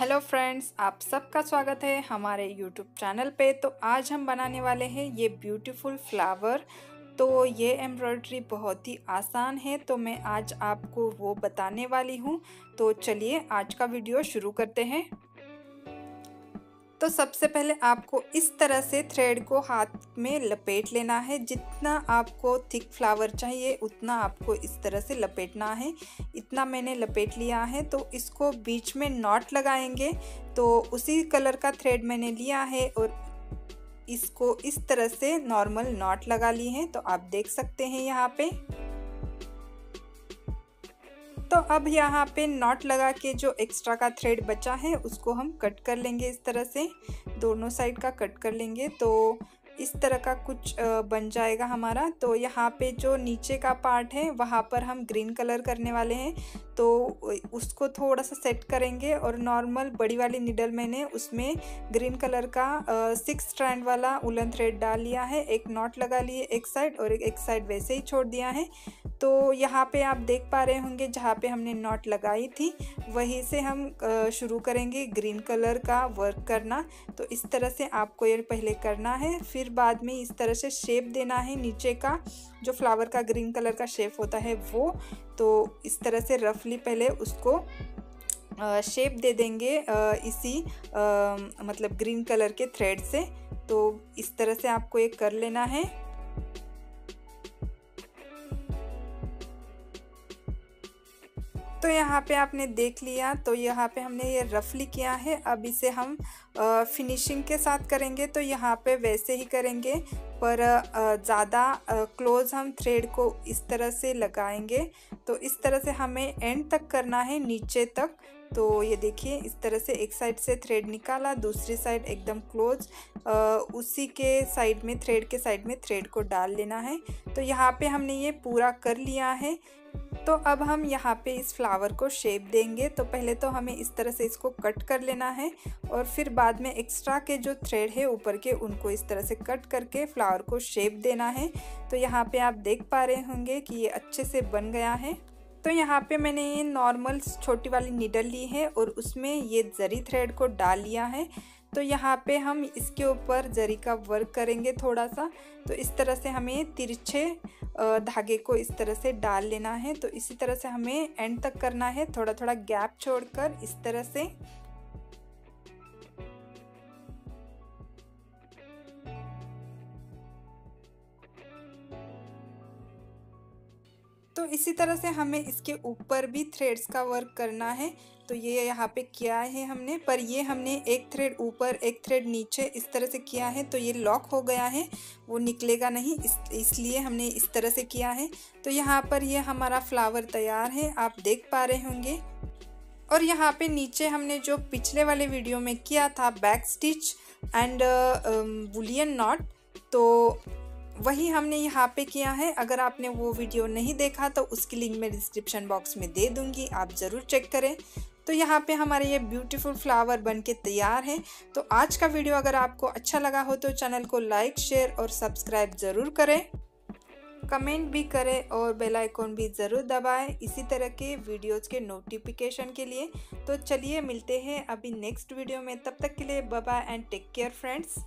Hello friends, आप सबका स्वागत है हमारे यूट्यूब चैनल पे। तो आज हम बनाने वाले हैं ये ब्यूटीफुल फ्लावर तो ये एम्ब्रॉयड्री बहुत ही आसान है तो मैं आज आपको वो बताने वाली हूँ। तो चलिए आज का वीडियो शुरू करते हैं। तो सबसे पहले आपको इस तरह से थ्रेड को हाथ में लपेट लेना है। जितना आपको थिक फ्लावर चाहिए, उतना आपको इस तरह से लपेटना है। इतना मैंने लपेट लिया है तो इसको बीच में नॉट लगाएँगे। तो उसी कलर का थ्रेड मैंने लिया है और इसको इस तरह से नॉर्मल नॉट लगा ली है। तो आप देख सकते हैं यहाँ पे। तो अब यहाँ पे नॉट लगा के जो एक्स्ट्रा का थ्रेड बचा है, उसको हम कट कर लेंगे इस तरह से। दोनों साइड का कट कर लेंगे तो इस तरह का कुछ बन जाएगा हमारा। तो यहाँ पे जो नीचे का पार्ट है वहाँ पर हम ग्रीन कलर करने वाले हैं। तो उसको थोड़ा सा सेट करेंगे और नॉर्मल बड़ी वाली निडल मैंने उसमें ग्रीन कलर का सिक्स स्ट्रैंड वाला उलन थ्रेड डाल लिया है। एक नॉट लगा लिए एक साइड और एक, साइड वैसे ही छोड़ दिया है। तो यहाँ पे आप देख पा रहे होंगे जहाँ पे हमने नॉट लगाई थी वहीं से हम शुरू करेंगे ग्रीन कलर का वर्क करना। तो इस तरह से आपको ये पहले करना है फिर बाद में इस तरह से शेप देना है नीचे का, जो फ्लावर का ग्रीन कलर का शेप होता है वो तो इस तरह से रफली पहले उसको शेप दे देंगे इसी मतलब ग्रीन कलर के थ्रेड से। तो इस तरह से आपको ये कर लेना है। तो यहाँ पे आपने देख लिया तो यहाँ पे हमने ये रफली किया है। अब इसे हम फिनिशिंग के साथ करेंगे तो यहाँ पे वैसे ही करेंगे। पर ज़्यादा क्लोज हम थ्रेड को इस तरह से लगाएँगे। तो इस तरह से हमें एंड तक करना है, नीचे तक। तो ये देखिए, इस तरह से एक साइड से थ्रेड निकाला, दूसरी साइड एकदम क्लोज उसी के साइड में, थ्रेड के साइड में थ्रेड को डाल लेना है। तो यहाँ पे हमने ये पूरा कर लिया है। तो अब हम यहाँ पे इस फ्लावर को शेप देंगे। तो पहले तो हमें इस तरह से इसको कट कर लेना है और फिर बाद में एक्स्ट्रा के जो थ्रेड है ऊपर के, उनको इस तरह से कट करके फ्लावर को शेप देना है। तो यहाँ पे आप देख पा रहे होंगे कि ये अच्छे से बन गया है। तो यहाँ पे मैंने ये नॉर्मल छोटी वाली निडल ली है और उसमें ये जरी थ्रेड को डाल लिया है। तो यहाँ पे हम इसके ऊपर जरी का वर्क करेंगे थोड़ा सा तो इस तरह से हमें तिरछे धागे को इस तरह से डाल लेना है। तो इसी तरह से हमें एंड तक करना है। थोड़ा थोड़ा गैप छोड़कर इस तरह से तो इसी तरह से हमें इसके ऊपर भी थ्रेड्स का वर्क करना है। तो ये यहाँ पे किया है हमने, पर ये हमने एक थ्रेड ऊपर, एक थ्रेड नीचे इस तरह से किया है तो ये लॉक हो गया है, वो निकलेगा नहीं, इस, इसलिए हमने इस तरह से किया है। तो यहाँ पर ये हमारा फ्लावर तैयार है, आप देख पा रहे होंगे। और यहाँ पे नीचे हमने जो पिछले वाले वीडियो में किया था back stitch and bullion knot तो वही हमने यहाँ पे किया है। अगर आपने वो वीडियो नहीं देखा तो उसकी लिंक मैं डिस्क्रिप्शन बॉक्स में दे दूँगी। आप ज़रूर चेक करें। तो यहाँ पे हमारे ये ब्यूटीफुल फ्लावर बन के तैयार है। तो आज का वीडियो अगर आपको अच्छा लगा हो तो चैनल को लाइक शेयर और सब्सक्राइब ज़रूर करें। कमेंट भी करें और बेल आइकॉन भी ज़रूर दबाएँ। इसी तरह के वीडियोस के नोटिफिकेशन के लिए। तो चलिए मिलते हैं अभी नेक्स्ट वीडियो में। तब तक के लिए bye and take care friends